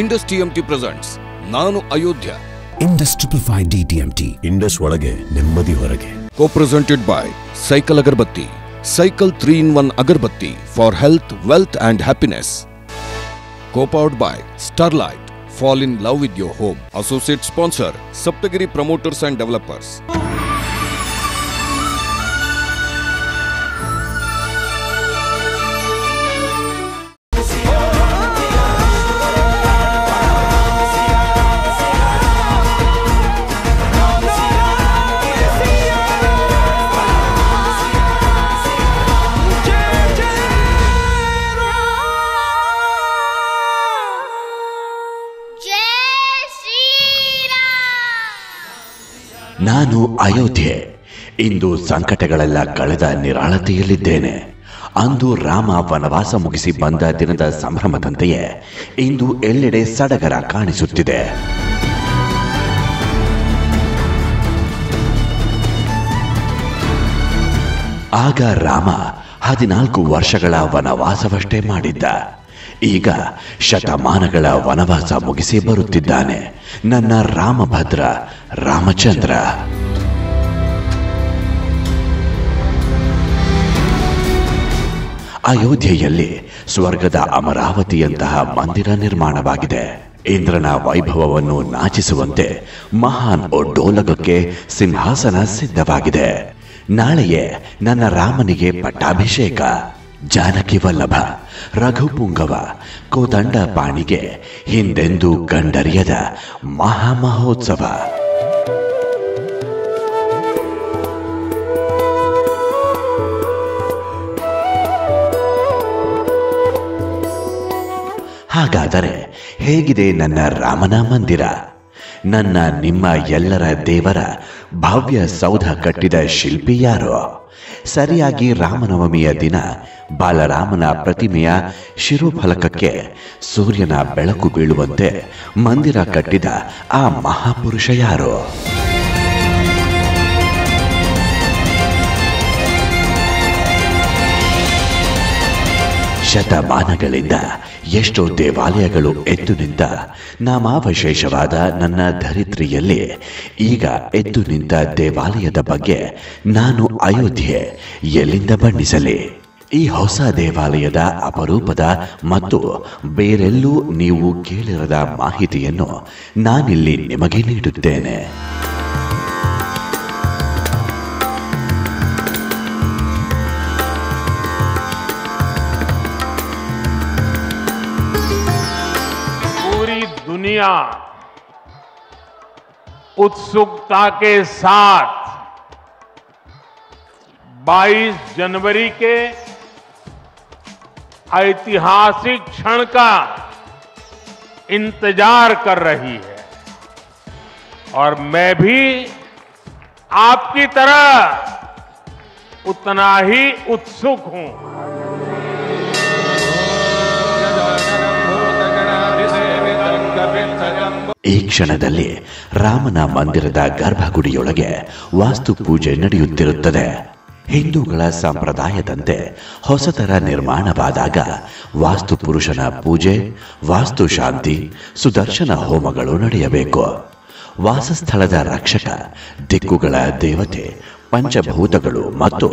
Indus TMT presents ನಾನು Ayodhya Indus triple five D T M T Indus ಒಳಗೆ ನೆಮ್ಮದಿ ಹೊರಗೆ co presented by Cycle agarbatti Cycle three in one agarbatti for health wealth and happiness co-powered by Starlight. Fall in love with your home. Associate sponsor Saptagiri Promoters and Developers. ನಾನು ಅಯೋಧ್ಯೆ. ಇಂದು ಸಂಕಟಗಳೆಲ್ಲ ಕಳೆದ ನಿರಾಳತೆಯಲ್ಲಿದ್ದೇನೆ. ಅಂದು ರಾಮ ವನವಾಸ ಮುಗಿಸಿ ಬಂದ ದಿನದ ಸಂಭ್ರಮದಂತೆಯೇ ಇಂದು ಎಲ್ಲೆಡೆ ಸಡಗರ ಕಾಣಿಸುತ್ತಿದೆ. ಆಗ ರಾಮ ಹದಿನಾಲ್ಕು ವರ್ಷಗಳ ವನವಾಸವಷ್ಟೇ ಮಾಡಿದ್ದ. ಈಗ ಶತಮಾನಗಳ ವನವಾಸ ಮುಗಿಸಿ ಬರುತ್ತಿದ್ದಾನೆ. ನನ್ನ ರಾಮಭದ್ರ ರಾಮಚಂದ್ರ. ಅಯೋಧ್ಯೆಯಲ್ಲಿ ಸ್ವರ್ಗದ ಅಮರಾವತಿಯಂತಹ ಮಂದಿರ ನಿರ್ಮಾಣವಾಗಿದೆ. ಇಂದ್ರನ ವೈಭವವನ್ನು ನಾಚಿಸುವಂತೆ ಮಹಾನ್ ಒಡ್ಡೋಲಗಕ್ಕೆ ಸಿಂಹಾಸನ ಸಿದ್ಧವಾಗಿದೆ. ನಾಳೆಯೇ ನನ್ನ ರಾಮನಿಗೆ ಪಟ್ಟಾಭಿಷೇಕ. ಜಾನಕಿ ವಲ್ಲಭ, ರಘುಪುಂಗವ ಕೋದಂಡ ಪಾಣಿಗೆ ಹಿಂದೆಂದೂ ಕಂಡರಿಯದ ಮಹಾಮಹೋತ್ಸವ ಹಾಗಾದರೆ ಹೇಗಿದೆ ನನ್ನ ರಾಮನ ಮಂದಿರ? ನನ್ನ ನಿಮ್ಮ ಎಲ್ಲರ ದೇವರ ಭವ್ಯ ಸೌಧ ಕಟ್ಟಿದ ಶಿಲ್ಪಿ ಯಾರು? ಸರಿಯಾಗಿ ರಾಮನವಮಿಯ ದಿನ ಬಾಲರಾಮನ ಪ್ರತಿಮೆಯ ಶಿರೋಫಲಕಕ್ಕೆ ಸೂರ್ಯನ ಬೆಳಕು ಬೀಳುವಂತೆ ಮಂದಿರ ಕಟ್ಟಿದ ಆ ಮಹಾಪುರುಷ ಯಾರು? ಶತಮಾನಗಳಿಂದ ಎಷ್ಟೋ ದೇವಾಲಯಗಳು ಎದ್ದು ನಿಂತ ನಾಮಾವಶೇಷವಾದ ನನ್ನ ಧರಿತ್ರಿಯಲ್ಲಿ ಈಗ ಎದ್ದು ನಿಂತ ದೇವಾಲಯದ ಬಗ್ಗೆ ನಾನು ಅಯೋಧ್ಯೆ ಎಲ್ಲಿಂದ ಬಣ್ಣಿಸಲಿ? ಈ ಹೊಸ ದೇವಾಲಯದ ಅಪರೂಪದ ಮತ್ತು ಬೇರೆಲ್ಲೂ ನೀವು ಕೇಳಿರದ ಮಾಹಿತಿಯನ್ನು ನಾನಿಲ್ಲಿ ನಿಮಗೆ ನೀಡುತ್ತೇನೆ. दुनिया उत्सुकता के साथ 22 जनवरी के ऐतिहासिक क्षण का इंतज़ार कर रही है। और मैं भी आपकी तरह उतना ही उत्सुक हूँ। ಈ ಕ್ಷಣದಲ್ಲಿ ರಾಮನ ಮಂದಿರದ ಗರ್ಭಗುಡಿಯೊಳಗೆ ವಾಸ್ತು ಪೂಜೆ ನಡೆಯುತ್ತಿರುತ್ತದೆ. ಹಿಂದೂಗಳ ಸಂಪ್ರದಾಯದಂತೆ ಹೊಸತರ ನಿರ್ಮಾಣವಾದಾಗ ವಾಸ್ತು ಪುರುಷನ ಪೂಜೆ ವಾಸ್ತು ಶಾಂತಿ ಸುದರ್ಶನ ಹೋಮಗಳು ನಡೆಯಬೇಕು. ವಾಸಸ್ಥಳದ ರಕ್ಷಕ, ದಿಕ್ಕುಗಳ ದೇವತೆ, ಪಂಚಭೂತಗಳು ಮತ್ತು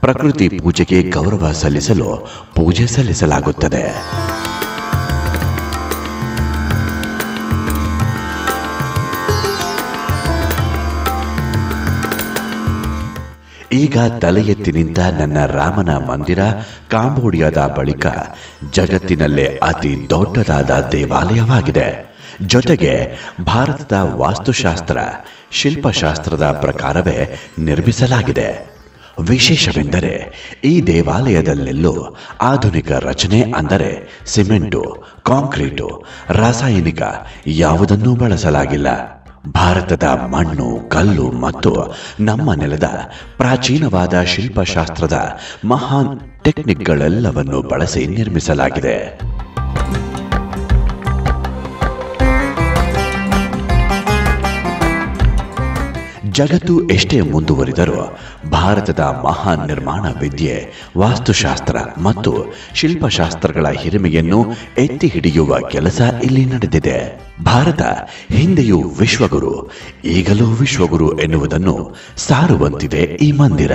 ಪ್ರಕೃತಿ ಪೂಜೆಗೆ ಗೌರವ ಸಲ್ಲಿಸಲು ಪೂಜೆ ಸಲ್ಲಿಸಲಾಗುತ್ತದೆ. ಈಗ ತಲೆ ನಿಂತ ನನ್ನ ರಾಮನ ಮಂದಿರ ಕಾಂಬೋಡಿಯಾದ ಬಳಿಕ ಜಗತ್ತಿನಲ್ಲೇ ಅತಿ ದೊಡ್ಡದಾದ ದೇವಾಲಯವಾಗಿದೆ. ಜೊತೆಗೆ ಭಾರತದ ವಾಸ್ತುಶಾಸ್ತ್ರ, ಶಿಲ್ಪಶಾಸ್ತ್ರದ ಪ್ರಕಾರವೇ ನಿರ್ಮಿಸಲಾಗಿದೆ. ವಿಶೇಷವೆಂದರೆ ಈ ದೇವಾಲಯದಲ್ಲೆಲ್ಲೂ ಆಧುನಿಕ ರಚನೆ ಅಂದರೆ ಸಿಮೆಂಟು, ಕಾಂಕ್ರೀಟು, ರಾಸಾಯನಿಕ ಯಾವುದನ್ನೂ ಬಳಸಲಾಗಿಲ್ಲ. ಭಾರತದ ಮಣ್ಣು ಕಲ್ಲು ಮತ್ತು ನಮ್ಮ ನೆಲದ ಪ್ರಾಚೀನವಾದ ಶಿಲ್ಪಶಾಸ್ತ್ರದ ಮಹಾನ್ ಟೆಕ್ನಿಕ್ಗಳೆಲ್ಲವನ್ನು ಬಳಸಿ ನಿರ್ಮಿಸಲಾಗಿದೆ. ಜಗತ್ತು ಎಷ್ಟೇ ಮುಂದುವರಿದರೂ ಭಾರತದ ಮಹಾನ್ ನಿರ್ಮಾಣ ವಿದ್ಯೆ, ವಾಸ್ತುಶಾಸ್ತ್ರ ಮತ್ತು ಶಿಲ್ಪಶಾಸ್ತ್ರಗಳ ಹಿರಿಮೆಯನ್ನು ಎತ್ತಿ ಹಿಡಿಯುವ ಕೆಲಸ ಇಲ್ಲಿ ನಡೆದಿದೆ. ಭಾರತ ಹಿಂದೆಯೂ ವಿಶ್ವಗುರು, ಈಗಲೂ ವಿಶ್ವಗುರು ಎನ್ನುವುದನ್ನು ಸಾರುವಂತಿದೆ ಈ ಮಂದಿರ.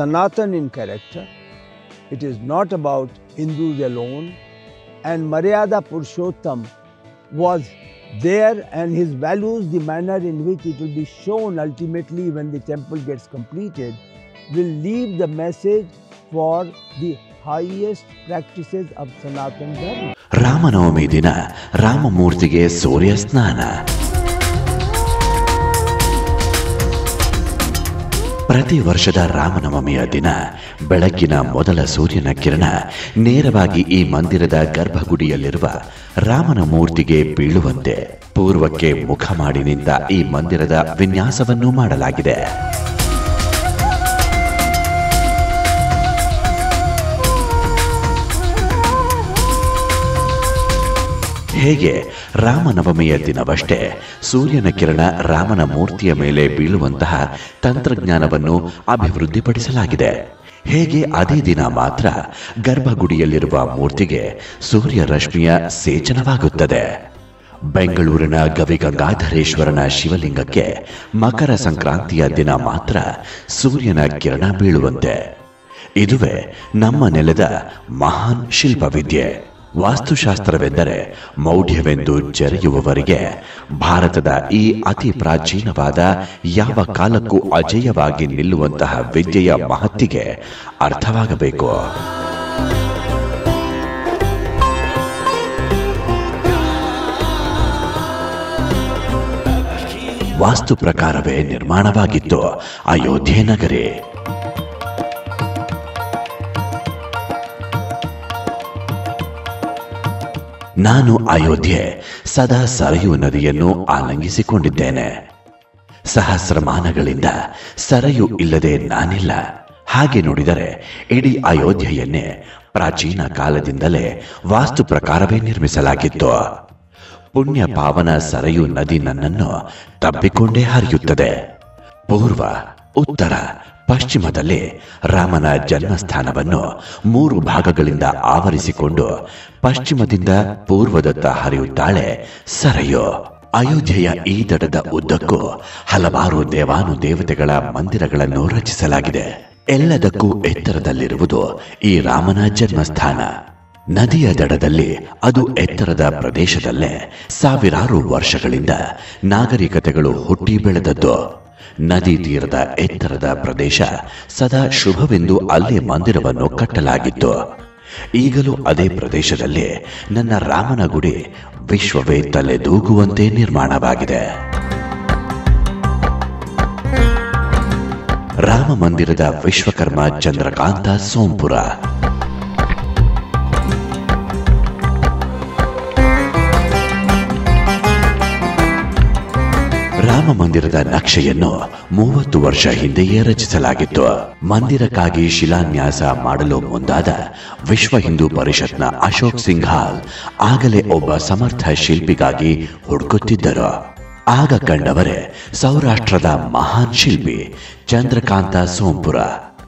Sanatan in character. It is not about Hindus alone. And Maryada Purushottam was there, and his values, the manner in which it will be shown ultimately when the temple gets completed, will leave the message for the highest practices of Sanatan Dharma. Ramanavami ದಿನ ರಾಮಮೂರ್ತಿಗೆ ಸೂರ್ಯ ಸ್ನಾನ ಪ್ರತಿ ವರ್ಷದ ರಾಮನವಮಿಯ ದಿನ ಬೆಳಗ್ಗಿನ ಮೊದಲ ಸೂರ್ಯನ ಕಿರಣ, ನೇರವಾಗಿ ಈ ಮಂದಿರದ ಗರ್ಭಗುಡಿಯಲ್ಲಿರುವ ರಾಮನ ಮೂರ್ತಿಗೆ ಬೀಳುವಂತೆ ಪೂರ್ವಕ್ಕೆ ಮುಖ ಮಾಡಿ ನಿಂತ ಈ ಮಂದಿರದ ವಿನ್ಯಾಸವನ್ನು ಮಾಡಲಾಗಿದೆ. ಹೇಗೆ? ರಾಮನವಮಿಯ ದಿನವಷ್ಟೇ. ಸೂರ್ಯನ ಕಿರಣ ರಾಮನ ಮೂರ್ತಿಯ ಮೇಲೆ ಬೀಳುವಂತಹ ತಂತ್ರಜ್ಞಾನವನ್ನು ಅಭಿವೃದ್ಧಿಪಡಿಸಲಾಗಿದೆ. ಹೇಗೆ ಅದೇ ದಿನ ಮಾತ್ರ ಗರ್ಭಗುಡಿಯಲ್ಲಿರುವ ಮೂರ್ತಿಗೆ ಸೂರ್ಯ ರಶ್ಮಿಯ ಸೇಚನವಾಗುತ್ತದೆ. ಬೆಂಗಳೂರಿನ ಗವಿಗಂಗಾಧರೇಶ್ವರನ ಶಿವಲಿಂಗಕ್ಕೆ ಮಕರ ಸಂಕ್ರಾಂತಿಯ ದಿನ ಮಾತ್ರ ಸೂರ್ಯನ ಕಿರಣ ಬೀಳುವಂತೆ. ಇದುವೇ ನಮ್ಮ ನೆಲದ ಮಹಾನ್ ಶಿಲ್ಪವಿದ್ಯೆ. ವಾಸ್ತುಶಾಸ್ತ್ರವೆಂದರೆ ಮೌಢ್ಯವೆಂದು ಜರೆಯುವವರಿಗೆ ಭಾರತದ ಈ ಅತಿ ಪ್ರಾಚೀನವಾದ ಯಾವ ಕಾಲಕ್ಕೂ ಅಜೇಯವಾಗಿ ನಿಲ್ಲುವಂತಹ ವಿದ್ಯೆಯ ಮಹತ್ತಿಗೆ ಅರ್ಥವಾಗಬೇಕು. ವಾಸ್ತು ಪ್ರಕಾರವೇ ನಿರ್ಮಾಣವಾಗಿತ್ತು ಅಯೋಧ್ಯೆ ನಗರಿ. ನಾನು ಅಯೋಧ್ಯೆ, ಸದಾ ಸರಯು ನದಿಯನ್ನು ಆಲಂಗಿಸಿಕೊಂಡಿದ್ದೇನೆ ಸಹಸ್ರಮಾನಗಳಿಂದ ಸರಯು ಇಲ್ಲದೆ ನಾನಿಲ್ಲ. ಹಾಗೆ ನೋಡಿದರೆ ಇಡೀ ಅಯೋಧ್ಯೆಯನ್ನೇ ಪ್ರಾಚೀನ ಕಾಲದಿಂದಲೇ ವಾಸ್ತು ಪ್ರಕಾರವೇ ನಿರ್ಮಿಸಲಾಗಿತ್ತು. ಪುಣ್ಯ ಪಾವನ ಸರಯು ನದಿ ನನ್ನನ್ನು ತಬ್ಬಿಕೊಂಡೇ ಹರಿಯುತ್ತದೆ. ಪೂರ್ವ, ಉತ್ತರ ಪಶ್ಚಿಮದಲ್ಲಿ ರಾಮನ ಜನ್ಮಸ್ಥಾನವನ್ನು ಮೂರು ಭಾಗಗಳಿಂದ ಆವರಿಸಿಕೊಂಡು ಪಶ್ಚಿಮದಿಂದ ಪೂರ್ವದತ್ತ ಹರಿಯುತ್ತಾಳೆ ಸರಯೋ ಅಯೋಧ್ಯೆಯ ಈ ದಡದ ಉದ್ದಕ್ಕೂ ಹಲವಾರು ದೇವಾನು ದೇವತೆಗಳ ಮಂದಿರಗಳನ್ನು ರಚಿಸಲಾಗಿದೆ. ಎಲ್ಲದಕ್ಕೂ ಎತ್ತರದಲ್ಲಿರುವುದು ಈ ರಾಮನ ಜನ್ಮಸ್ಥಾನ. ನದಿಯ ದಡದಲ್ಲಿ, ಅದು ಎತ್ತರದ ಪ್ರದೇಶದಲ್ಲೇ, ಸಾವಿರಾರು ವರ್ಷಗಳಿಂದ ನಾಗರಿಕತೆಗಳು ಹುಟ್ಟಿ ಬೆಳೆದದ್ದು. ನದಿ ತೀರದ ಎತ್ತರದ ಪ್ರದೇಶ ಸದಾ ಶುಭವೆಂದು ಅಲ್ಲಿ ಮಂದಿರವನ್ನು ಕಟ್ಟಲಾಗಿತ್ತು. ಈಗಲೂ ಅದೇ ಪ್ರದೇಶದಲ್ಲಿ ನನ್ನ ರಾಮನ ಗುಡಿ ವಿಶ್ವವೇ ತಲೆದೂಗುವಂತೆ ನಿರ್ಮಾಣವಾಗಿದೆ. ರಾಮ ಮಂದಿರದ ವಿಶ್ವಕರ್ಮ ಚಂದ್ರಕಾಂತ ಸೋಂಪುರ ಮಂದಿರದ ನಕ್ಷೆಯನ್ನು ಮೂವತ್ತು ವರ್ಷ ಹಿಂದೆಯೇ ರಚಿಸಲಾಗಿತ್ತು. ಮಂದಿರಕ್ಕಾಗಿ ಶಿಲಾನ್ಯಾಸ ಮಾಡಲು ಮುಂದಾದ ವಿಶ್ವ ಹಿಂದೂ ಪರಿಷತ್ನ ಅಶೋಕ್ ಸಿಂಘಾಲ್ ಆಗಲೇ ಒಬ್ಬ ಸಮರ್ಥ ಶಿಲ್ಪಿಗಾಗಿ ಹುಡುಕುತ್ತಿದ್ದರು. ಆಗ ಕಂಡವರೇ, ಸೌರಾಷ್ಟ್ರದ ಮಹಾನ್ ಶಿಲ್ಪಿ ಚಂದ್ರಕಾಂತ ಸೋಂಪುರ,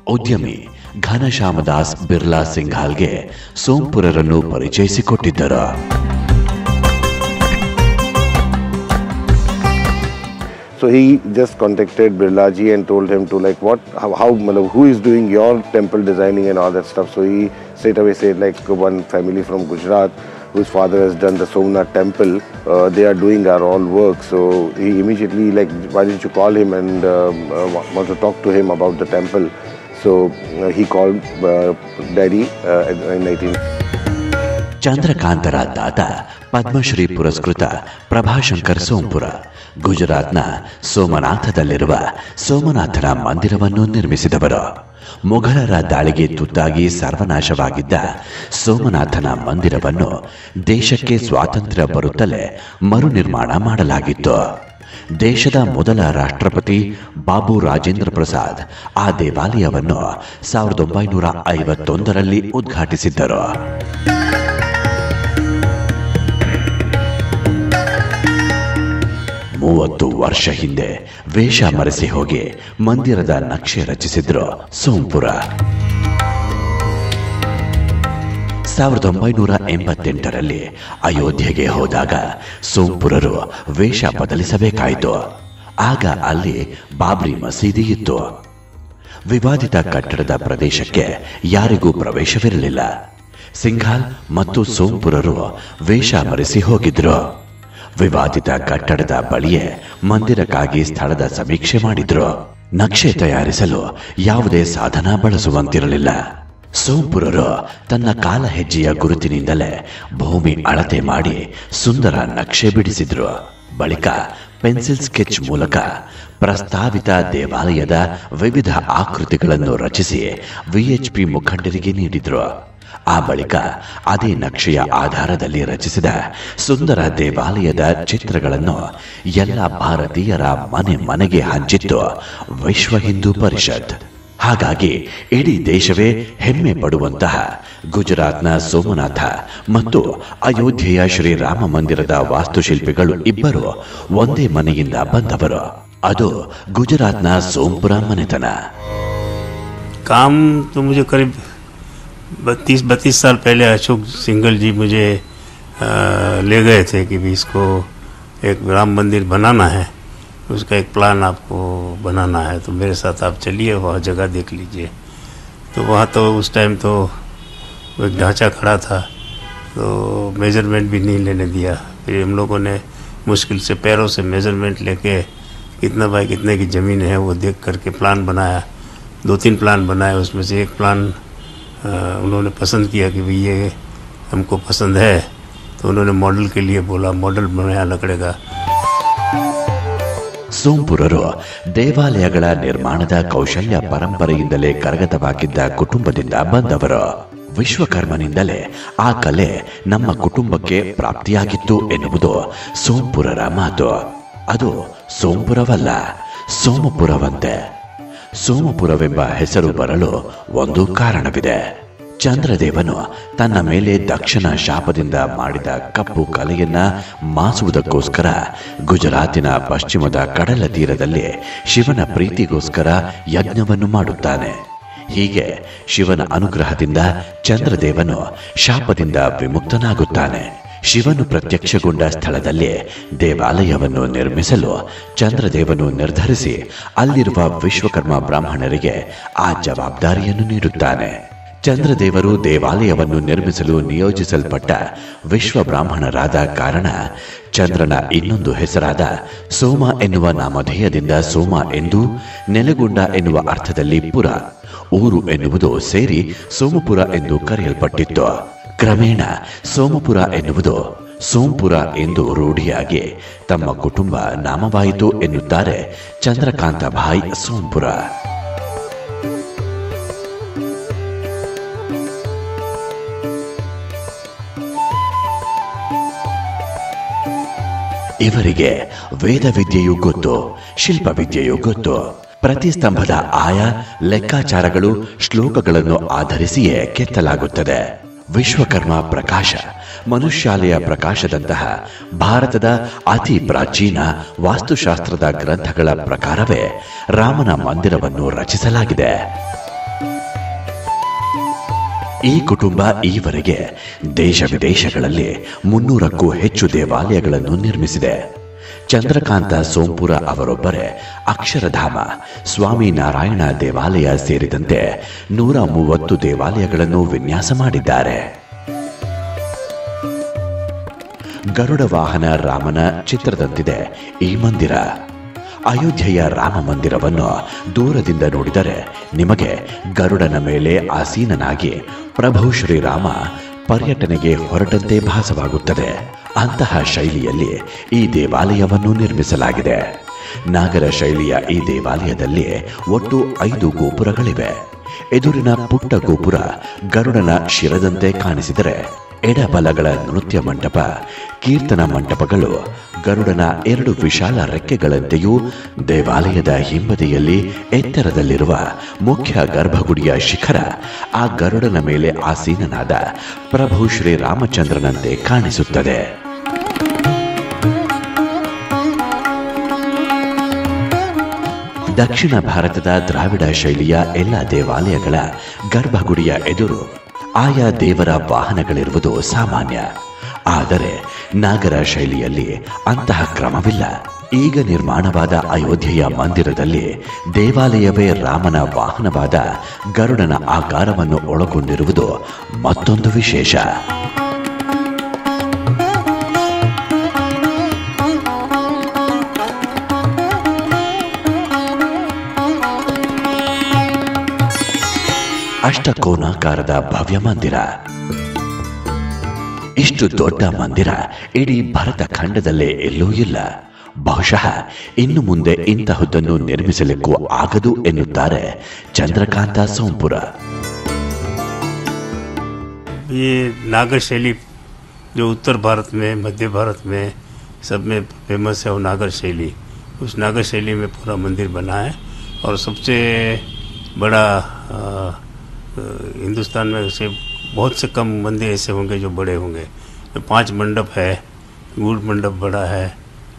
ಉದ್ಯಮಿ ಘನಶ್ಯಾಮದಾಸ್ Birla ಸಿಂಘಾಲ್ಗೆ ಸೋಂಪುರರನ್ನು ಪರಿಚಯಿಸಿಕೊಟ್ಟಿದ್ದರು. So he just contacted Birlaji and told him to like what how, how matlab, who is doing your temple designing and all that stuff. So he straight away said like one family from Gujarat whose father has done the Somnath temple. Uh, they are doing our all work. So he immediately like why didn't you call him and um, uh, wa- want to talk to him about the temple. So uh, he called uh, Daddy uh, in 19. ಚಂದ್ರಕಾಂತರ ತಾತ ಪದ್ಮಶ್ರೀ ಪುರಸ್ಕೃತ ಪ್ರಭಾಶಂಕರ್ ಸೋಂಪುರ ಗುಜರಾತ್ನ ಸೋಮನಾಥದಲ್ಲಿರುವ ಸೋಮನಾಥನ ಮಂದಿರವನ್ನು ನಿರ್ಮಿಸಿದವರು. ಮೊಘಲರ ದಾಳಿಗೆ ತುತ್ತಾಗಿ ಸರ್ವನಾಶವಾಗಿದ್ದ ಸೋಮನಾಥನ ಮಂದಿರವನ್ನು ದೇಶಕ್ಕೆ ಸ್ವಾತಂತ್ರ್ಯ ಬರುತ್ತಲೇ ಮರುನಿರ್ಮಾಣ ಮಾಡಲಾಗಿತ್ತು. ದೇಶದ ಮೊದಲ ರಾಷ್ಟ್ರಪತಿ ಬಾಬು ರಾಜೇಂದ್ರ ಪ್ರಸಾದ್ ಆ ದೇವಾಲಯವನ್ನು ಸಾವಿರದ ಒಂಬೈನೂರ ಐವತ್ತೊಂದರಲ್ಲಿ ಉದ್ಘಾಟಿಸಿದ್ದರು. ಮೂವತ್ತು ವರ್ಷ ಹಿಂದೆ ವೇಷ ಮರೆಸಿ ಹೋಗಿ ಮಂದಿರದ ನಕ್ಷೆ ರಚಿಸಿದ್ರು ಸೋಂಪುರ. ಸಾವಿರದ ಒಂಬೈನೂರ ಎಂಬತ್ತೆಂಟರಲ್ಲಿ ಅಯೋಧ್ಯೆಗೆ ಹೋದಾಗ ಸೋಂಪುರರು ವೇಷ ಬದಲಿಸಬೇಕಾಯಿತು. ಆಗ ಅಲ್ಲಿ ಬಾಬ್ರಿ ಮಸೀದಿ ಇತ್ತು. ವಿವಾದಿತ ಕಟ್ಟಡದ ಪ್ರದೇಶಕ್ಕೆ ಯಾರಿಗೂ ಪ್ರವೇಶವಿರಲಿಲ್ಲ. ಸಿಂಘಾಲ್ ಮತ್ತು ಸೋಂಪುರರು ವೇಷ ಮರೆಸಿ ಹೋಗಿದ್ರು. ವಿವಾದಿತ ಕಟ್ಟಡದ ಬಳಿಯೇ ಮಂದಿರಕ್ಕಾಗಿ ಸ್ಥಳದ ಸಮೀಕ್ಷೆ ಮಾಡಿದ್ರು. ನಕ್ಷೆ ತಯಾರಿಸಲು ಯಾವುದೇ ಸಾಧನ ಬಳಸುವಂತಿರಲಿಲ್ಲ. ಸೋಂಪುರರು ತನ್ನ ಕಾಲ ಹೆಜ್ಜೆಯ ಗುರುತಿನಿಂದಲೇ ಭೂಮಿ ಅಳತೆ ಮಾಡಿ ಸುಂದರ ನಕ್ಷೆ ಬಿಡಿಸಿದ್ರು. ಬಳಿಕ ಪೆನ್ಸಿಲ್ ಸ್ಕೆಚ್ ಮೂಲಕ ಪ್ರಸ್ತಾವಿತ ದೇವಾಲಯದ ವಿವಿಧ ಆಕೃತಿಗಳನ್ನು ರಚಿಸಿ ವಿಎಚ್ಪಿ ಮುಖಂಡರಿಗೆ ನೀಡಿದ್ರು. ಆ ಬಳಿಕ ಅದೇ ನಕ್ಷೆಯ ಆಧಾರದಲ್ಲಿ ರಚಿಸಿದ ಸುಂದರ ದೇವಾಲಯದ ಚಿತ್ರಗಳನ್ನು ಎಲ್ಲ ಭಾರತೀಯರ ಮನೆ ಮನೆಗೆ ಹಂಚಿತ್ತು ವಿಶ್ವ ಹಿಂದೂ ಪರಿಷತ್. ಹಾಗಾಗಿ ಇಡೀ ದೇಶವೇ ಹೆಮ್ಮೆ ಪಡುವಂತಹ ಗುಜರಾತ್ನ ಸೋಮನಾಥ ಮತ್ತು ಅಯೋಧ್ಯೆಯ ಶ್ರೀರಾಮ ಮಂದಿರದ ವಾಸ್ತುಶಿಲ್ಪಿಗಳು ಇಬ್ಬರು ಒಂದೇ ಮನೆಯಿಂದ ಬಂದವರು. ಅದು ಗುಜರಾತ್ನ ಸೋಂಪುರ ಮನೆತನ. ಕಾಮ್ बत्तीस बत्तीस साल पहले अशोक सिंगल जी मुझे अ, ले गए थे कि भी इसको एक राम मंदिर बनाना है। उसका एक प्लान आपको बनाना है। तो मेरे साथ आप चलिए वह जगह देख लीजिए। तो वहाँ तो उस टाइम तो एक ढांचा खड़ा था। तो मेज़रमेंट भी नहीं लेने दिया। फिर हम लोगों ने मुश्किल से पैरों से मेज़रमेंट लेके कितना बाय कितने की ज़मीन है वो देख करके प्लान बनाया। दो तीन प्लान बनाए उसमें से एक प्लान उन्होंने पसंद किया कि भाई ये हमको पसंद है तो उन्होंने मॉडल के लिए बोला मॉडल बनाया लकड़े का ಸೋಂಪುರರು ದೇವಾಲಯಗಳ ನಿರ್ಮಾಣದ ಕೌಶಲ್ಯ ಪರಂಪರೆಯಿಂದಲೇ ಕರಗತವಾಗಿದ್ದ ಕುಟುಂಬದಿಂದ ಬಂದವರು ವಿಶ್ವಕರ್ಮನಿಂದಲೇ ಆ ಕಲೆ ನಮ್ಮ ಕುಟುಂಬಕ್ಕೆ ಪ್ರಾಪ್ತಿಯಾಗಿತ್ತು ಎನ್ನುವುದು ಸೋಂಪುರರ ಮಾತು ಅದು ಸೋಂಪುರವಲ್ಲ ಸೋಮಪುರವಂತೆ ಸೋಮಪುರವೆಂಬ ಹೆಸರು ಬರಲು ಒಂದು ಕಾರಣವಿದೆ. ಚಂದ್ರದೇವನು ತನ್ನ ಮೇಲೆ ದಕ್ಷಿಣ ಶಾಪದಿಂದ ಮಾಡಿದ ಕಪ್ಪು ಕಲೆಯನ್ನ ಮಾಸುವುದಕ್ಕೋಸ್ಕರ ಗುಜರಾತಿನ ಪಶ್ಚಿಮದ ಕಡಲ ತೀರದಲ್ಲಿ ಶಿವನ ಪ್ರೀತಿಗೋಸ್ಕರ ಯಜ್ಞವನ್ನು ಮಾಡುತ್ತಾನೆ. ಹೀಗೆ ಶಿವನ ಅನುಗ್ರಹದಿಂದ ಚಂದ್ರದೇವನು ಶಾಪದಿಂದ ವಿಮುಕ್ತನಾಗುತ್ತಾನೆ. ಶಿವನು ಪ್ರತ್ಯಕ್ಷಗೊಂಡ ಸ್ಥಳದಲ್ಲಿ ದೇವಾಲಯವನ್ನು ನಿರ್ಮಿಸಲು ಚಂದ್ರದೇವನು ನಿರ್ಧರಿಸಿ ಅಲ್ಲಿರುವ ವಿಶ್ವಕರ್ಮ ಬ್ರಾಹ್ಮಣರಿಗೆ ಆ ಜವಾಬ್ದಾರಿಯನ್ನು ನೀಡುತ್ತಾನೆ. ಚಂದ್ರದೇವರು ದೇವಾಲಯವನ್ನು ನಿರ್ಮಿಸಲು ನಿಯೋಜಿಸಲ್ಪಟ್ಟ ವಿಶ್ವ ಬ್ರಾಹ್ಮಣರಾದ ಕಾರಣ ಚಂದ್ರನ ಇನ್ನೊಂದು ಹೆಸರಾದ ಸೋಮ ಎನ್ನುವ ನಾಮಧೇಯದಿಂದ ಸೋಮ ಎಂದು ನೆಲೆಗೊಂಡ ಎನ್ನುವ ಅರ್ಥದಲ್ಲಿ ಪುರ, ಊರು ಎನ್ನುವುದು ಸೇರಿ ಸೋಮಪುರ ಎಂದು ಕರೆಯಲ್ಪಟ್ಟಿತ್ತು. ಕ್ರಮೇಣ ಸೋಮಪುರ ಎನ್ನುವುದು ಸೋಂಪುರ ಎಂದು ರೂಢಿಯಾಗಿ ತಮ್ಮ ಕುಟುಂಬ ನಾಮವಾಯಿತು ಎನ್ನುತ್ತಾರೆ ಚಂದ್ರಕಾಂತ ಭಾಯ್ ಸೋಂಪುರ ಇವರಿಗೆ ವೇದ ವಿದ್ಯೆಯೂ ಗೊತ್ತು ಶಿಲ್ಪ ವಿದ್ಯೆಯೂ ಗೊತ್ತು. ಪ್ರತಿ ಸ್ತಂಭದ ಆಯಾ, ಲೆಕ್ಕಾಚಾರಗಳು, ಶ್ಲೋಕಗಳನ್ನು ಆಧರಿಸಿಯೇ ಕೆತ್ತಲಾಗುತ್ತದೆ. ವಿಶ್ವಕರ್ಮ ಪ್ರಕಾಶ, ಮನುಷ್ಯಾಲಯ ಪ್ರಕಾಶದಂತಹ ಭಾರತದ ಅತಿ ಪ್ರಾಚೀನ ವಾಸ್ತುಶಾಸ್ತ್ರದ ಗ್ರಂಥಗಳ ಪ್ರಕಾರವೇ ರಾಮನ ಮಂದಿರವನ್ನು ರಚಿಸಲಾಗಿದೆ. ಈ ಕುಟುಂಬ ಈವರೆಗೆ ದೇಶ ವಿದೇಶಗಳಲ್ಲಿ ಮುನ್ನೂರಕ್ಕೂ ಹೆಚ್ಚು ದೇವಾಲಯಗಳನ್ನು ನಿರ್ಮಿಸಿದೆ. ಚಂದ್ರಕಾಂತ ಸೋಂಪುರ ಅವರೊಬ್ಬರೇ ಅಕ್ಷರಧಾಮ ಸ್ವಾಮಿ ನಾರಾಯಣ ದೇವಾಲಯ ಸೇರಿದಂತೆ ನೂರ ಮೂವತ್ತು ದೇವಾಲಯಗಳನ್ನು ವಿನ್ಯಾಸ ಮಾಡಿದ್ದಾರೆ. ಗರುಡ ವಾಹನ ರಾಮನ ಚಿತ್ರದಂತಿದೆ ಈ ಮಂದಿರ. ಅಯೋಧ್ಯೆಯ ರಾಮ ಮಂದಿರವನ್ನು ದೂರದಿಂದ ನೋಡಿದರೆ ನಿಮಗೆ ಗರುಡನ ಮೇಲೆ ಆಸೀನನಾಗಿ ಪ್ರಭು ಶ್ರೀರಾಮ ಪರ್ಯಟನೆಗೆ ಹೊರಟಂತೆ ಭಾಸವಾಗುತ್ತದೆ. ಅಂತಹ ಶೈಲಿಯಲ್ಲಿ ಈ ದೇವಾಲಯವನ್ನು ನಿರ್ಮಿಸಲಾಗಿದೆ. ನಾಗರ ಶೈಲಿಯ ಈ ದೇವಾಲಯದಲ್ಲಿ ಒಟ್ಟು ಐದು ಗೋಪುರಗಳಿವೆ. ಎದುರಿನ ಪುಟ್ಟ ಗೋಪುರ ಗರುಡನ ಶಿರದಂತೆ ಕಾಣಿಸಿದರೆ ಎಡಬಲಗಳ ನೃತ್ಯ ಮಂಟಪ, ಕೀರ್ತನ ಮಂಟಪಗಳು, ಗರುಡನ ಎರಡು ವಿಶಾಲ ರೆಕ್ಕೆಗಳಂತೆಯೂ ದೇವಾಲಯದ ಹಿಂಬದಿಯಲ್ಲಿ ಎತ್ತರದಲ್ಲಿರುವ ಮುಖ್ಯ ಗರ್ಭಗುಡಿಯ ಶಿಖರ ಆ ಗರುಡನ ಮೇಲೆ ಆಸೀನನಾದ ಪ್ರಭು ಶ್ರೀರಾಮಚಂದ್ರನಂತೆ ಕಾಣಿಸುತ್ತದೆ. ದಕ್ಷಿಣ ಭಾರತದ ದ್ರಾವಿಡ ಶೈಲಿಯ ಎಲ್ಲ ದೇವಾಲಯಗಳ ಗರ್ಭಗುಡಿಯ ಎದುರು ಆಯಾ ದೇವರ ವಾಹನಗಳಿರುವುದು ಸಾಮಾನ್ಯ. ಆದರೆ ನಾಗರ ಶೈಲಿಯಲ್ಲಿ ಅಂತಹ ಕ್ರಮವಿಲ್ಲ. ಈಗ ನಿರ್ಮಾಣವಾದ ಅಯೋಧ್ಯೆಯ ಮಂದಿರದಲ್ಲಿ ದೇವಾಲಯವೇ ರಾಮನ ವಾಹನವಾದ ಗರುಡನ ಆಕಾರವನ್ನು ಒಳಗೊಂಡಿರುವುದು ಮತ್ತೊಂದು ವಿಶೇಷ. ಅಷ್ಟಕೋನಾಕಾರದ ಭವ್ಯ ಮಂದಿರ ಇಷ್ಟು ದೊಡ್ಡ ಮಂದಿರ ಇಡೀ ಭರತ ಖಂಡದಲ್ಲೇ ಎಲ್ಲೂ ಇಲ್ಲ ಬಹುಶಃ ಇನ್ನು ಮುಂದೆ ಇಂತಹದ್ದನ್ನು ನಿರ್ಮಿಸಲಿಕ್ಕೂ ಆಗದು ಎನ್ನುತ್ತಾರೆ ಚಂದ್ರಕಾಂತ ಸೋಂಪುರ ये नागर शैली जो उत्तर भारत में मध्य भारत में सब में फेमस है वो नागर शैली उस नागर शैली में पूरा मंदिर बना है और सबसे बड़ा अ, अ, हिंदुस्तान में उसे बहुत से कम मंदिर ऐसे होंगे जो बड़े होंगे। तो पाँच मंडप है, गुड़ मंडप बड़ा है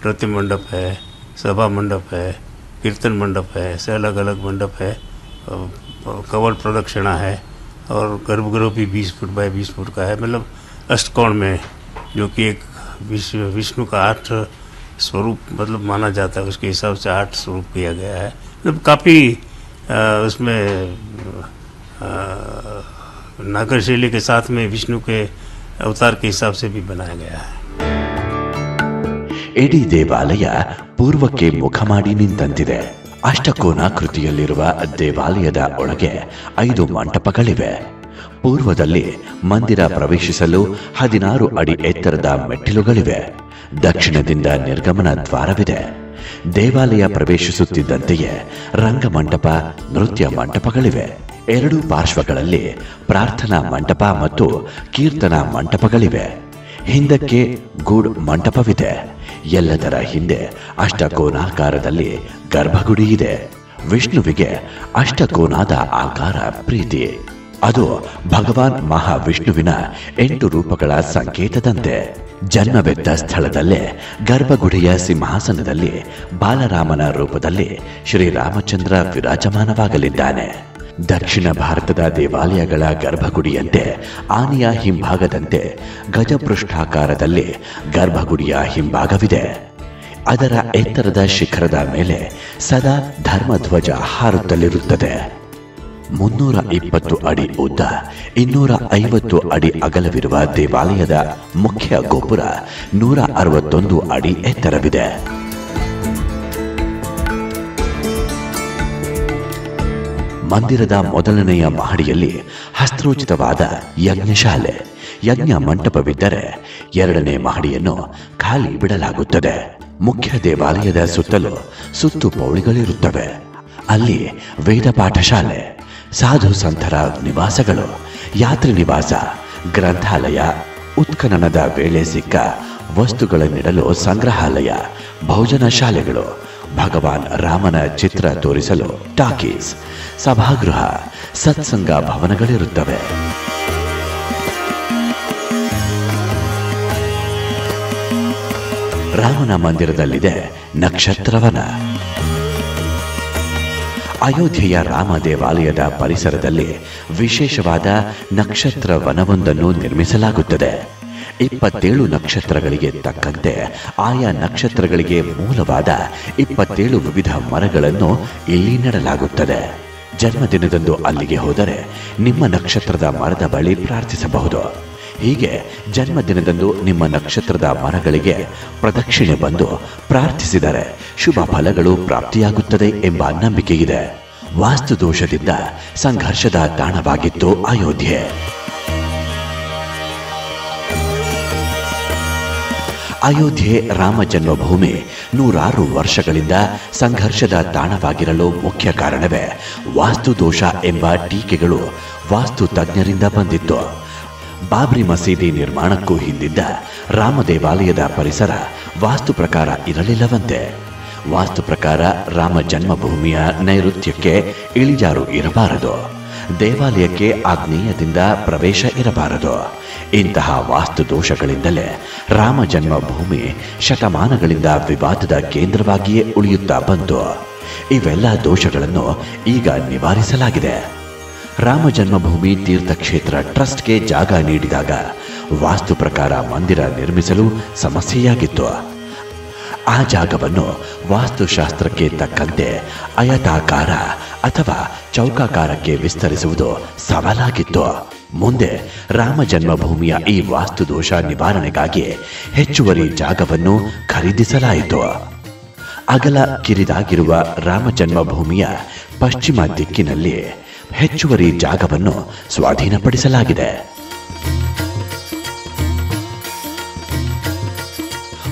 नृत्य मंडप है, सभा मंडप है, कीर्तन मंडप है, ऐसे अलग अलग मंडप है कवल प्रदक्षिणा है, और गर्भगृह भी 20 फुट बाय 20 फुट का है। मतलब अष्टकोण में, जो कि एक विश्व विष्णु का आठ स्वरूप मतलब माना जाता है, उसके हिसाब से आठ स्वरूप किया गया है। मतलब काफ़ी उसमें नागर शैली के साथ में विष्णु के अवतार के हिसाब से भी बनाया गया है ಇಡೀ ದೇವಾಲಯ ಪೂರ್ವಕ್ಕೆ ಮುಖ ಮಾಡಿ ನಿಂತಂತಿದೆ ಅಷ್ಟಕೋನಾಕೃತಿಯಲ್ಲಿರುವ ದೇವಾಲಯದ ಒಳಗೆ ಐದು ಮಂಟಪಗಳಿವೆ ಪೂರ್ವದಲ್ಲಿ ಮಂದಿರ ಪ್ರವೇಶಿಸಲು ಹದಿನಾರು ಅಡಿ ಎತ್ತರದ ಮೆಟ್ಟಿಲುಗಳಿವೆ ದಕ್ಷಿಣದಿಂದ ನಿರ್ಗಮನ ದ್ವಾರವಿದೆ ದೇವಾಲಯ ಪ್ರವೇಶಿಸುತ್ತಿದ್ದಂತೆಯೇ ರಂಗಮಂಟಪ, ನೃತ್ಯ ಮಂಟಪಗಳಿವೆ. ಎರಡು ಪಾರ್ಶ್ವಗಳಲ್ಲಿ ಪ್ರಾರ್ಥನಾ ಮಂಟಪ ಮತ್ತು ಕೀರ್ತನಾ ಮಂಟಪಗಳಿವೆ. ಹಿಂದಕ್ಕೆ ಗೂಡ್ ಮಂಟಪವಿದೆ. ಎಲ್ಲದರ ಹಿಂದೆ ಅಷ್ಟಕೋನಾಕಾರದಲ್ಲಿ ಗರ್ಭಗುಡಿ ಇದೆ. ವಿಷ್ಣುವಿಗೆ ಅಷ್ಟಕೋನಾದ ಆಕಾರ ಪ್ರೀತಿ. ಅದು ಭಗವಾನ್ ಮಹಾವಿಷ್ಣುವಿನ ಎಂಟು ರೂಪಗಳ ಸಂಕೇತದಂತೆ ಜನ್ಮವೆತ್ತ ಸ್ಥಳದಲ್ಲೇ ಗರ್ಭಗುಡಿಯ ಸಿಂಹಾಸನದಲ್ಲಿ ಬಾಲರಾಮನ ರೂಪದಲ್ಲಿ ಶ್ರೀರಾಮಚಂದ್ರ ವಿರಾಜಮಾನವಾಗಲಿದ್ದಾನೆ. ದಕ್ಷಿಣ ಭಾರತದ ದೇವಾಲಯಗಳ ಗರ್ಭಗುಡಿಯಂತೆ, ಆನೆಯ ಹಿಂಭಾಗದಂತೆ ಗಜಪೃಷ್ಠಾಕಾರದಲ್ಲಿ ಗರ್ಭಗುಡಿಯ ಹಿಂಭಾಗವಿದೆ. ಅದರ ಎತ್ತರದ ಶಿಖರದ ಮೇಲೆ ಸದಾ ಧರ್ಮಧ್ವಜ ಹಾರುತ್ತಲಿರುತ್ತದೆ. ಮುನ್ನೂರ ಇಪ್ಪತ್ತು ಅಡಿ ಉದ್ದ ಇನ್ನೂರ ಐವತ್ತು ಅಡಿ ಅಗಲವಿರುವ ದೇವಾಲಯದ ಮುಖ್ಯ ಗೋಪುರ ನೂರ ಅರವತ್ತೊಂದು ಅಡಿ ಎತ್ತರವಿದೆ. ಮಂದಿರದ ಮೊದಲನೆಯ ಮಹಡಿಯಲ್ಲಿ ಹಸ್ತೋಚಿತವಾದ ಯಜ್ಞಶಾಲೆ, ಯಜ್ಞ ಮಂಟಪವಿದ್ದರೆ ಎರಡನೇ ಮಹಡಿಯನ್ನು ಖಾಲಿ ಬಿಡಲಾಗುತ್ತದೆ. ಮುಖ್ಯ ದೇವಾಲಯದ ಸುತ್ತಲೂ ಸುತ್ತು ಪೌಳಿಗಳಿರುತ್ತವೆ. ಅಲ್ಲಿ ವೇದ ಪಾಠಶಾಲೆ ಸಾಧು ಸಂತರ ನಿವಾಸಗಳು. ಯಾತ್ರಿ ನಿವಾಸ, ಗ್ರಂಥಾಲಯ, ಉತ್ಖನನದ ವೇಳೆ ಸಿಕ್ಕ ವಸ್ತುಗಳನ್ನಿಡಲು ಸಂಗ್ರಹಾಲಯ, ಭೋಜನ ಶಾಲೆಗಳು, ಭಗವಾನ್ ರಾಮನ ಚಿತ್ರ ತೋರಿಸಲು ಟಾಕೀಸ್, ಸಭಾಗೃಹ, ಸತ್ಸಂಗ ಭವನಗಳಿರುತ್ತವೆ. ರಾಮನ ಮಂದಿರದಲ್ಲಿದೆ ನಕ್ಷತ್ರವನ. ಅಯೋಧ್ಯೆಯ ರಾಮ ದೇವಾಲಯದ ಪರಿಸರದಲ್ಲಿ ವಿಶೇಷವಾದ ನಕ್ಷತ್ರ ವನವೊಂದನ್ನು ನಿರ್ಮಿಸಲಾಗುತ್ತದೆ. ಇಪ್ಪತ್ತೇಳು ನಕ್ಷತ್ರಗಳಿಗೆ ತಕ್ಕಂತೆ ಆಯಾ ನಕ್ಷತ್ರಗಳಿಗೆ ಮೂಲವಾದ ಇಪ್ಪತ್ತೇಳು ವಿವಿಧ ಮರಗಳನ್ನು ಇಲ್ಲಿ ನೆಡಲಾಗುತ್ತದೆ. ಜನ್ಮದಿನದಂದು ಅಲ್ಲಿಗೆ ಹೋದರೆ ನಿಮ್ಮ ನಕ್ಷತ್ರದ ಮರದ ಬಳಿ ಪ್ರಾರ್ಥಿಸಬಹುದು. ಹೀಗೆ ಜನ್ಮದಿನದಂದು ನಿಮ್ಮ ನಕ್ಷತ್ರದ ಮರಗಳಿಗೆ ಪ್ರದಕ್ಷಿಣೆ ಬಂದು ಪ್ರಾರ್ಥಿಸಿದರೆ ಶುಭ ಫಲಗಳು ಪ್ರಾಪ್ತಿಯಾಗುತ್ತದೆ ಎಂಬ ನಂಬಿಕೆಯಿದೆ. ವಾಸ್ತು ದೋಷದಿಂದ ಸಂಘರ್ಷದ ತಾಣವಾಗಿತ್ತು ಅಯೋಧ್ಯೆ. ಅಯೋಧ್ಯೆ ರಾಮ ಜನ್ಮಭೂಮಿ ನೂರಾರು ವರ್ಷಗಳಿಂದ ಸಂಘರ್ಷದ ತಾಣವಾಗಿರಲು ಮುಖ್ಯ ಕಾರಣವೇ ವಾಸ್ತುದೋಷ ಎಂಬ ಟೀಕೆಗಳು ವಾಸ್ತು ತಜ್ಞರಿಂದ ಬಂದಿತ್ತು. ಬಾಬ್ರಿ ಮಸೀದಿ ನಿರ್ಮಾಣಕ್ಕೂ ಹಿಂದಿದ್ದ ರಾಮ ದೇವಾಲಯದ ಪರಿಸರ ವಾಸ್ತು ಪ್ರಕಾರ ಇರಲಿಲ್ಲವಂತೆ. ವಾಸ್ತು ಪ್ರಕಾರ ರಾಮ ಜನ್ಮಭೂಮಿಯ ನೈಋತ್ಯಕ್ಕೆ ಇಳಿಜಾರು ಇರಬಾರದು. ದೇವಾಲಯಕ್ಕೆ ಆಗ್ನೇಯದಿಂದ ಪ್ರವೇಶ ಇರಬಾರದು. ಇಂತಹ ವಾಸ್ತು ದೋಷಗಳಿಂದಲೇ ರಾಮ ಜನ್ಮಭೂಮಿ ಶತಮಾನಗಳಿಂದ ವಿವಾದದ ಕೇಂದ್ರವಾಗಿಯೇ ಉಳಿಯುತ್ತಾ ಬಂತು ಇವೆಲ್ಲ ದೋಷಗಳನ್ನು ಈಗ ನಿವಾರಿಸಲಾಗಿದೆ. ರಾಮ ಜನ್ಮಭೂಮಿ ತೀರ್ಥಕ್ಷೇತ್ರ ಟ್ರಸ್ಟ್ಗೆ ಜಾಗ ನೀಡಿದಾಗ ವಾಸ್ತು ಪ್ರಕಾರ ಮಂದಿರ ನಿರ್ಮಿಸಲು ಸಮಸ್ಯೆಯಾಗಿತ್ತು. ಆ ಜಾಗವನ್ನು ವಾಸ್ತುಶಾಸ್ತ್ರಕ್ಕೆ ತಕ್ಕಂತೆ ಅಯತಾಕಾರ ಅಥವಾ ಚೌಕಾಕಾರಕ್ಕೆ ವಿಸ್ತರಿಸುವುದು ಸವಾಲಾಗಿತ್ತು. ಮುಂದೆ ರಾಮ ಜನ್ಮಭೂಮಿಯ ಈ ವಾಸ್ತುದೋಷ ನಿವಾರಣೆಗಾಗಿ ಹೆಚ್ಚುವರಿ ಜಾಗವನ್ನು ಖರೀದಿಸಲಾಯಿತು. ಅಗಲ ಕಿರಿದಾಗಿರುವ ರಾಮ ಜನ್ಮಭೂಮಿಯ ಪಶ್ಚಿಮ ದಿಕ್ಕಿನಲ್ಲಿ ಹೆಚ್ಚುವರಿ ಜಾಗವನ್ನು ಸ್ವಾಧೀನಪಡಿಸಲಾಗಿದೆ.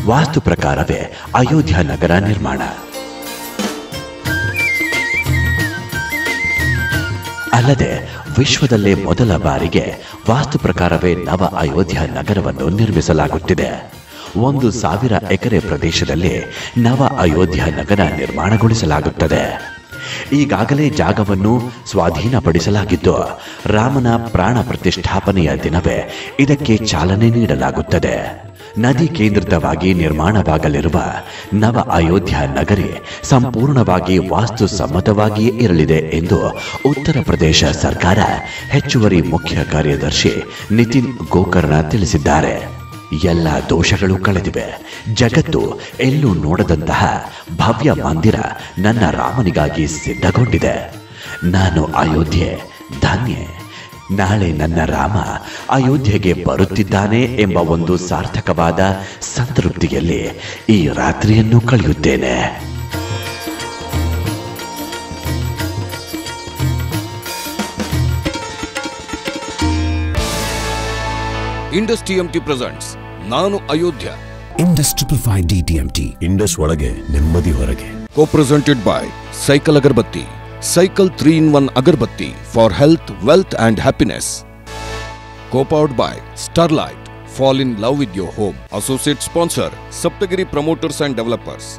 ವಾಸ್ತು ಪ್ರಕಾರವೇ ಅಯೋಧ್ಯ ನಗರ ನಿರ್ಮಾಣ. ಅಲ್ಲದೆ ವಿಶ್ವದಲ್ಲೇ ಮೊದಲ ಬಾರಿಗೆ ವಾಸ್ತು ಪ್ರಕಾರವೇ ನವ ಅಯೋಧ್ಯ ನಗರವನ್ನು ನಿರ್ಮಿಸಲಾಗುತ್ತಿದೆ. ಒಂದು ಸಾವಿರ ಎಕರೆ ಪ್ರದೇಶದಲ್ಲಿ ನವ ಅಯೋಧ್ಯ ನಗರ ನಿರ್ಮಾಣಗೊಳಿಸಲಾಗುತ್ತದೆ. ಈಗಾಗಲೇ ಜಾಗವನ್ನು ಸ್ವಾಧೀನಪಡಿಸಲಾಗಿದ್ದು, ರಾಮನ ಪ್ರಾಣ ಪ್ರತಿಷ್ಠಾಪನೆಯ ದಿನವೇ ಇದಕ್ಕೆ ಚಾಲನೆ ನೀಡಲಾಗುತ್ತದೆ. ನದಿ ಕೇಂದ್ರಿತವಾಗಿ ನಿರ್ಮಾಣವಾಗಲಿರುವ ನವ ಅಯೋಧ್ಯ ನಗರಿ ಸಂಪೂರ್ಣವಾಗಿ ವಾಸ್ತು ಸಮ್ಮತವಾಗಿಯೇ ಇರಲಿದೆ ಎಂದು ಉತ್ತರ ಪ್ರದೇಶ ಸರ್ಕಾರ ಹೆಚ್ಚುವರಿ ಮುಖ್ಯ ಕಾರ್ಯದರ್ಶಿ ನಿತಿನ್ ಗೋಕರ್ಣ ತಿಳಿಸಿದ್ದಾರೆ. ಎಲ್ಲ ದೋಷಗಳು ಕಳೆದಿವೆ. ಜಗತ್ತು ಎಲ್ಲೂ ನೋಡದಂತಹ ಭವ್ಯ ಮಂದಿರ ನನ್ನ ರಾಮನಿಗಾಗಿ ಸಿದ್ಧಗೊಂಡಿದೆ. ನಾನು ಅಯೋಧ್ಯೆ, ಧನ್ಯೆ. ನಾಳೆ ನನ್ನ ರಾಮ ಅಯೋಧ್ಯೆಗೆ ಬರುತ್ತಿದ್ದಾನೆ ಎಂಬ ಒಂದು ಸಾರ್ಥಕವಾದ ಸಂತೃಪ್ತಿಯಲ್ಲಿ ಈ ರಾತ್ರಿಯನ್ನು ಕಳೆಯುತ್ತೇನೆ. ಇಂಡಸ್ ಟಿ ಪ್ರೆಸೆಂಟ್ಸ್ ನಾನು Ayodhya. Indus triple D T M T Indus ಒಳಗೆ ನೆಮ್ಮದಿ ಹೊರಗೆ. Co presented by Cycle agarbatti Cycle three in one agarbatti for health wealth and happiness co powered by Starlight fall in love with your home associate sponsor Saptagiri promoters and developers